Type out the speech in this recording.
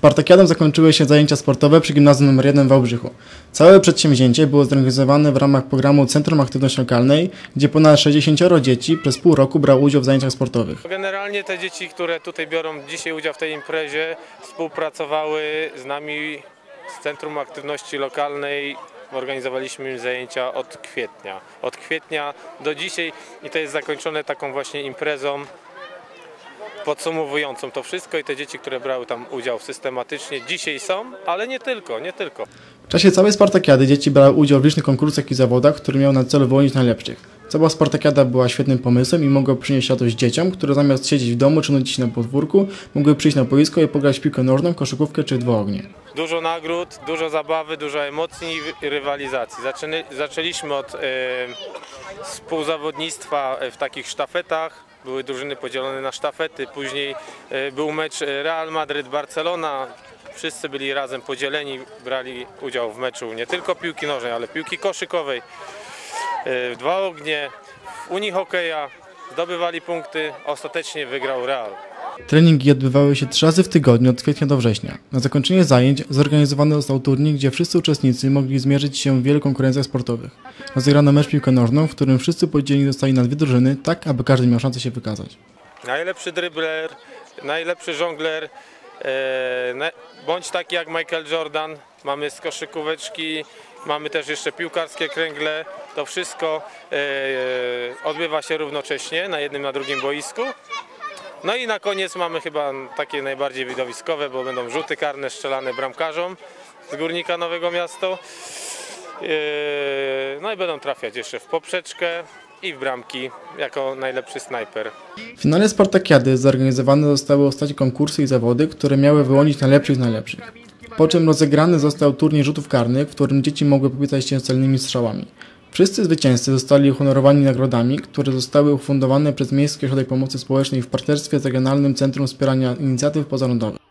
Spartakiadą zakończyły się zajęcia sportowe przy Gimnazjum nr 1 w Wałbrzychu. Całe przedsięwzięcie było zorganizowane w ramach programu Centrum Aktywności Lokalnej, gdzie ponad 60 dzieci przez pół roku brało udział w zajęciach sportowych. Generalnie te dzieci, które tutaj biorą dzisiaj udział w tej imprezie, współpracowały z nami z Centrum Aktywności Lokalnej. Organizowaliśmy im zajęcia od kwietnia. Od kwietnia do dzisiaj i to jest zakończone taką właśnie imprezą podsumowującą to wszystko i te dzieci, które brały tam udział systematycznie dzisiaj są, ale nie tylko, nie tylko. W czasie całej Spartakiady dzieci brały udział w licznych konkursach i zawodach, które miały na celu wyłonić najlepszych. Cała Spartakiada była świetnym pomysłem i mogła przynieść radość dzieciom, które zamiast siedzieć w domu czy nudzić się na podwórku, mogły przyjść na boisko i pograć piłkę nożną, koszykówkę czy w dwuognie. Dużo nagród, dużo zabawy, dużo emocji i rywalizacji. Zaczyny, zaczęliśmy od e, współzawodnictwa w takich sztafetach. Były drużyny podzielone na sztafety. Później e, był mecz Real Madryt-Barcelona. Wszyscy byli razem podzieleni, brali udział w meczu nie tylko piłki nożnej, ale piłki koszykowej, e, dwa ognie, Unii hokeja. Zdobywali punkty, ostatecznie wygrał Real. Treningi odbywały się trzy razy w tygodniu od kwietnia do września. Na zakończenie zajęć zorganizowany został turniej, gdzie wszyscy uczestnicy mogli zmierzyć się w wielu konkurencjach sportowych. Rozegrano mecz piłkę nożną, w którym wszyscy podzieleni zostali na dwie drużyny, tak aby każdy miał szansę się wykazać. Najlepszy dribler, najlepszy żongler, e, bądź taki jak Michael Jordan. Mamy z koszykóweczki, mamy też jeszcze piłkarskie kręgle. To wszystko e, odbywa się równocześnie na jednym, na drugim boisku. No i na koniec mamy chyba takie najbardziej widowiskowe, bo będą rzuty karne strzelane bramkarzom z Górnika Nowego Miasto. E, No i będą trafiać jeszcze w poprzeczkę i w bramki jako najlepszy snajper. W finale Spartakiady zorganizowane zostały ostatnie konkursy i zawody, które miały wyłonić najlepszych z najlepszych. Po czym rozegrany został turniej rzutów karnych, w którym dzieci mogły popisać się celnymi strzałami. Wszyscy zwycięzcy zostali uhonorowani nagrodami, które zostały ufundowane przez Miejski Ośrodek Pomocy Społecznej w partnerstwie z Regionalnym Centrum Wspierania Inicjatyw Pozarządowych.